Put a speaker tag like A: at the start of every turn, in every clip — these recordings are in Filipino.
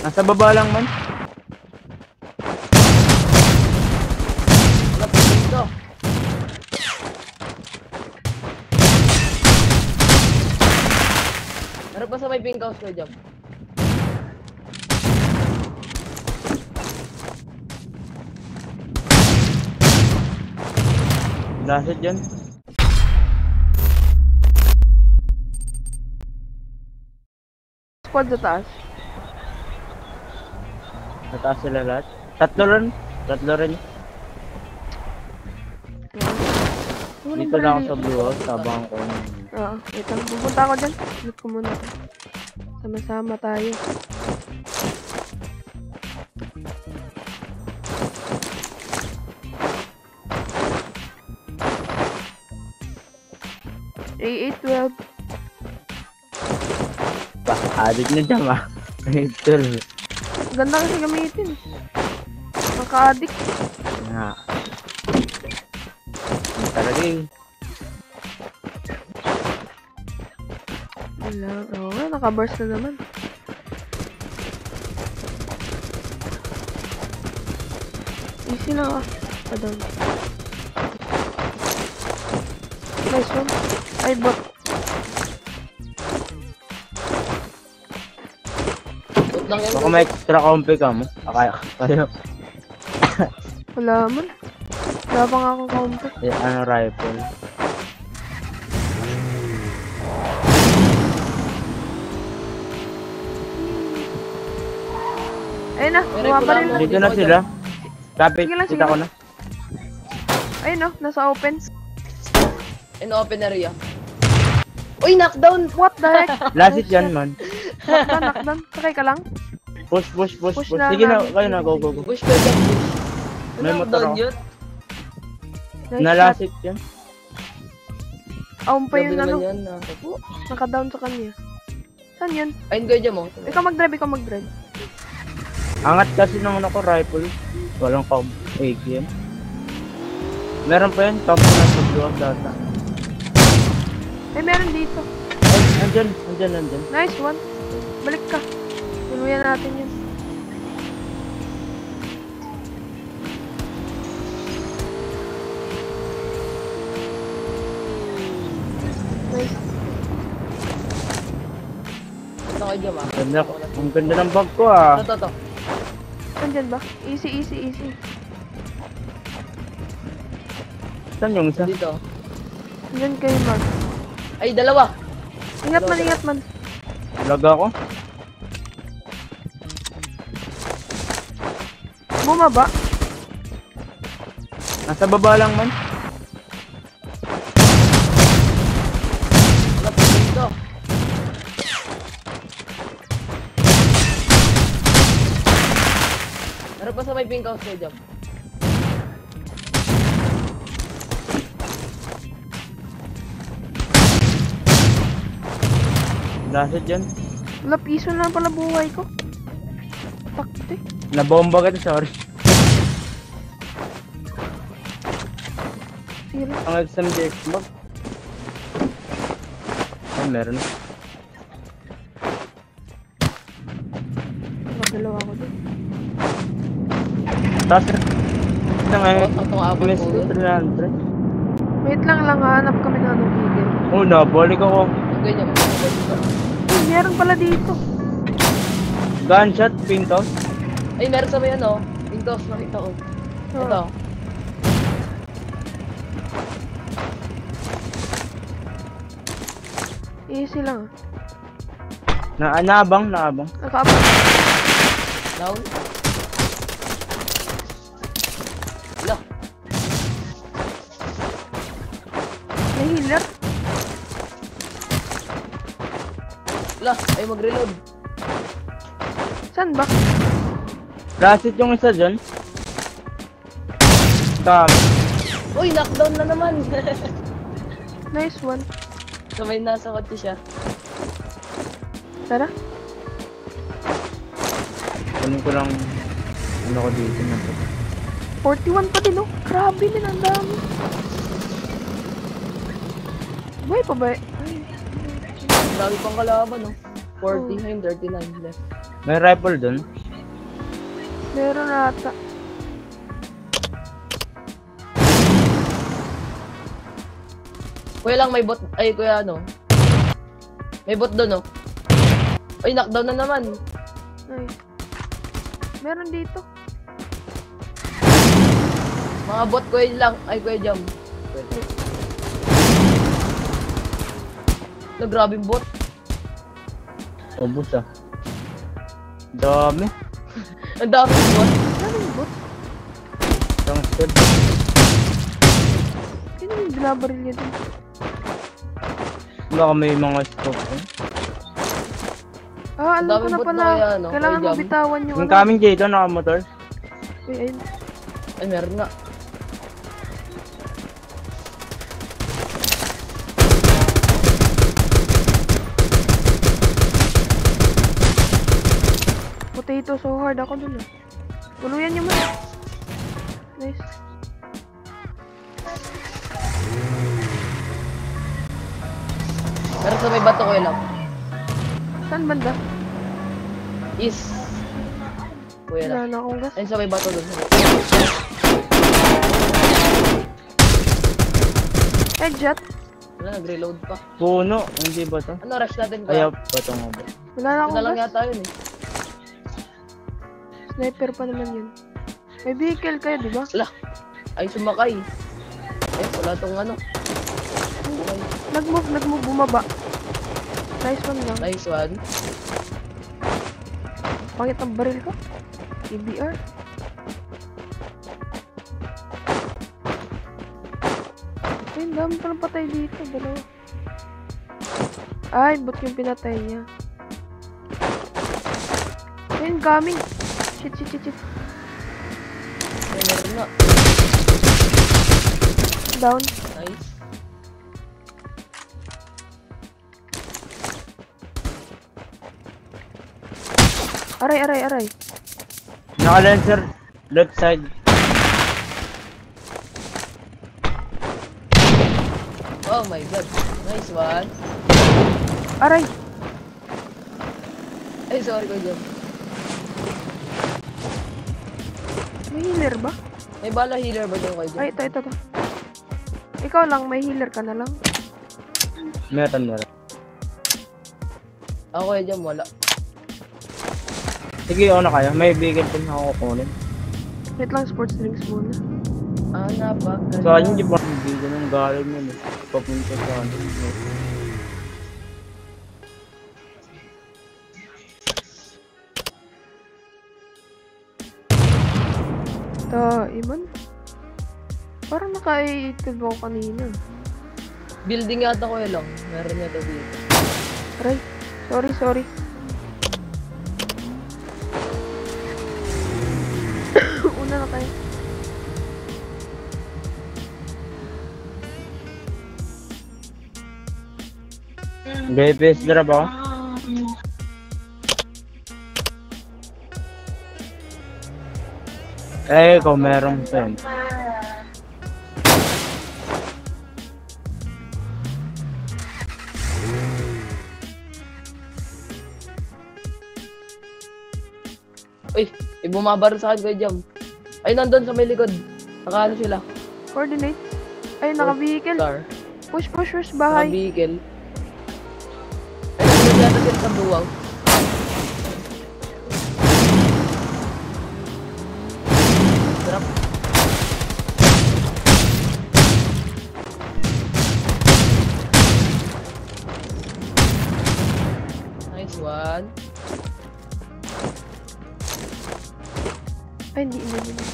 A: Nasa baba lang man.
B: Wala pa dito. Meron pa sa may pink house ko dyan.
A: Lasit dyan.
C: Squad sa taas.
A: Nataas sila lahat. Tatlo rin. Tatlo rin. Dito lang ako sa blue house. Tabang ko.
C: Oo, lang. Pupunta ako dyan. Loot ko muna. Sama-sama tayo. A812.
A: Pa, adik na dyan ah. Ito.
C: Ganda kasi gamitin. Maka-addict.
A: Nga. Talaga eh.
C: Wala. Oo nga, naka-burst na naman. Easy lang ah. Pa-down. Nice one. Ay, bot.
B: Lang yan.
A: Baka may extra compi ka mo. Akaya kayo.
C: Wala man. Wala pa nga akong counter.
A: Eh, ano rifle.
C: Ayun na,
B: ko
C: na.
B: lang.
A: Dito na sila. Kapit, kita ko na.
C: Ayun no, nasa open.
B: In open area. Uy, knockdown!
C: What the heck?
A: Lasit yan man.
C: Knockdown, knockdown. Sakay ka lang.
A: Push, push, push,
C: Push
A: push.
C: na
A: Sige na, kayo na, go, go, go.
B: Push dyan, push.
A: May motor ako.
B: yun.
A: Nalasit yan.
C: Aum pa
B: naman
C: ano,
B: yan. ah. Ako.
C: naka-down sa kanya. Saan yun?
B: Ayun dyan mo.
C: Ikaw mag-drive, ikaw mag-drive.
A: Angat kasi ng ano ko, rifle. Walang com. AK yan. Meron pa yan, top na sa blue data.
C: Eh, meron dito.
A: Ay, andyan, andyan, andyan.
C: Nice one. Balik ka. Tuluyan natin yun.
B: Ito ko dyan, ah.
A: Ganda, ang ganda ng bag ko ah.
B: Ito, ito, ito.
C: Nandyan ba? Easy, easy, easy.
A: Saan yung isa?
B: Dito.
C: Nandyan kayo, Mark.
B: Ay, dalawa.
C: Ingat man, ingat man.
A: Lag ako.
C: Bumaba.
A: Nasa baba lang man.
B: Wala pa dito. Meron pa sa may pink house ko dyan.
A: Lasit yan.
C: Wala, piso na pala buhay ko. Takte.
A: Nabomba kita, sorry. Ang SMG Xbox. Ay, meron.
C: Magdalawa ko dun.
A: Ito nga,
B: Ito,
A: miss
B: ko.
A: ko 300.
C: Wait lang lang, hanap kami ng anong bigel.
A: Oh, nabalik ako.
B: Ganyan
C: meron pala dito.
A: Gunshot, pink house.
B: Ay, meron sa may ano. House nakita ko.
C: Oh.
B: Ito.
C: Easy lang.
A: Na, naabang, naabang.
C: Nakaabot.
B: Down. Wala.
C: May healer.
B: Wala. Ay, mag-reload.
C: Saan ba?
A: Lasit yung isa dyan. Dami.
B: Uy, knockdown na naman.
C: Nice one.
B: so, may nasa kotse siya.
C: Tara.
A: Kunin ko lang, ano ko dito na to.
C: 41 pa din, oh. Grabe din, ang dami. Buhay pa ba? Ay,
B: Ang dami pang kalaban, oh. 40, ayun, 39 left.
A: May rifle dun.
C: Meron na ata.
B: Kuya lang, may bot, ay kuya ano. May bot doon, oh. Ay, knockdown na naman.
C: Nice. Meron dito.
B: Mga bot kuya lang, ay kuya jam. Na grabing bot.
A: Ubus ah. Dami.
B: Ang daming bot.
C: Meron bot.
A: Isang squad.
C: Sino yung binabaril niya dun?
A: Baka may mga scope eh.
C: Ah, alam ko
B: daming
C: na pala.
B: na kaya, no?
C: Kailangan mo bitawan yung
A: Yung
C: ano.
A: coming dito, nakamotor.
C: Uy, ayun.
B: Ay, meron nga.
C: Potato so hard ako dun ah. Tuluyan niyo man. Nice.
B: Meron sa may bato kuya lang.
C: Saan banda?
B: Is. Kuya
C: Wala
B: lang.
C: na akong gas.
B: Ayun sa may bato doon.
C: Headshot.
B: Wala, nag-reload pa.
A: Puno. Hindi ba to?
B: Ano, rush natin
A: Kaya
B: kuya?
A: ba ito nga ba?
C: Wala na akong
B: na lang
C: gas.
B: yata yun eh.
C: Sniper pa naman yun. May vehicle kayo, di ba?
B: Wala. Ay, sumakay. Eh, wala tong ano.
C: Nag-move, nag-move, bumaba. Nice one lang.
B: Nice one.
C: Pangit ang baril ko. EBR. Ay, ang dami palang patay dito. Dalawa. Ay, ba't yung pinatay niya? Ayun, coming. Shit, shit, shit, shit.
B: Ay, meron nga.
C: Down.
B: Nice.
C: Aray, aray, aray.
A: Naka-lancer. Left side.
B: Oh my god. Nice one.
C: Aray.
B: Ay, sorry ko dyan.
C: May healer ba?
B: May bala healer ba dyan kayo dyan?
C: Ay, ito, ito, ito. Ikaw lang, may healer ka na lang.
A: Meron, meron.
B: Ako kayo dyan, wala.
A: Sige, ano kayo? May bigel din ako kukunin.
C: Wait lang, sports drinks muna.
B: Ah, napaka.
A: Sa akin, di ba? Hindi ko nang galing yun eh. Papunta sa ano.
C: Ta, iman. Parang naka-8 ako kanina.
B: Building yata ko lang. Meron yata dito.
C: Aray. Sorry, sorry. Una na tayo.
A: GPS drop ako. Eh, kung meron pa yun.
B: Uy, may bumabaro sa akin kayo dyan. Ay, nandun sa may likod. Nakaano sila?
C: Coordinate. Ay, naka-vehicle.
B: Star.
C: Push, push, push. Bahay.
B: Naka-vehicle. Ay, nandun yata sila sa buwang. Drop. Nice one.
C: Ay, hindi, hindi, hindi.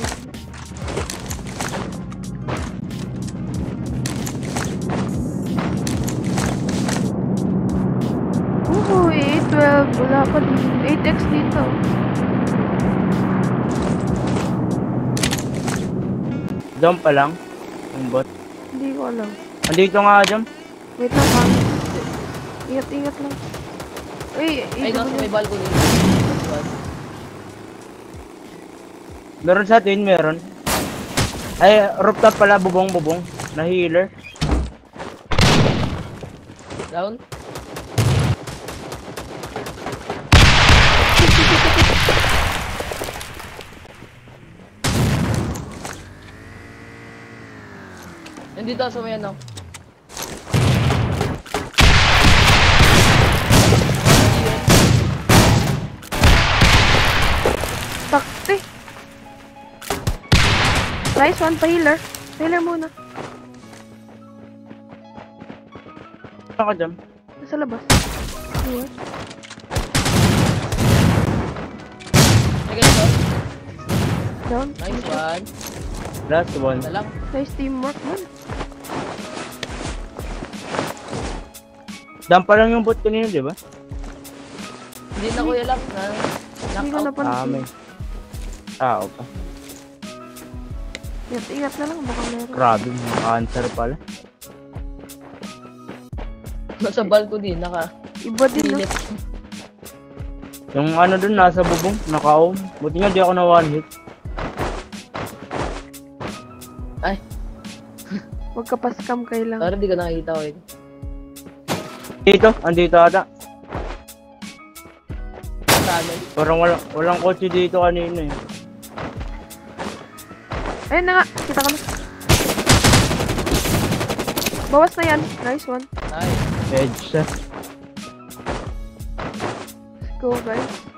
C: Oo, 812. Wala pa din. 8x dito.
A: Jump pa lang. Yung bot.
C: Hindi ko alam.
A: Andito nga, jump.
C: Wait lang, kami. Ingat, ingat lang. Uy,
B: Ay, nasa may balcony.
A: Meron sa atin, meron. Ay, rooftop pala, bubong-bubong. Na healer.
B: Down. Dito sa may ano.
C: Takti. Nice one, pa-healer. Healer muna.
A: Saan ka dyan?
C: Nasa labas.
B: Ito.
C: Down.
B: Nice one.
A: Last one.
C: Nice teamwork man.
A: Dam pa lang yung bot kanina, di ba?
B: Hindi na kuya lang. Na,
C: Hindi ko.
A: Ah, may tao pa.
C: Ingat, ingat na lang. Baka meron.
A: Grabe, mga cancer pala.
B: Nasa balcony, naka.
C: Iba din, no?
A: Yung ano dun, nasa bubong, naka-ohm. Buti nga di ako na one hit.
B: Ay,
C: Huwag ka pa-scam kailang.
B: sorry, di ko nakikita ko yun.
A: Dito, andito ata.
B: Eh?
A: Parang walang, walang kotse dito kanina eh.
C: Ayun na nga. Kita ko na. Bawas na yan. Nice one.
B: Nice.
A: Headshot.
C: Let's go, guys.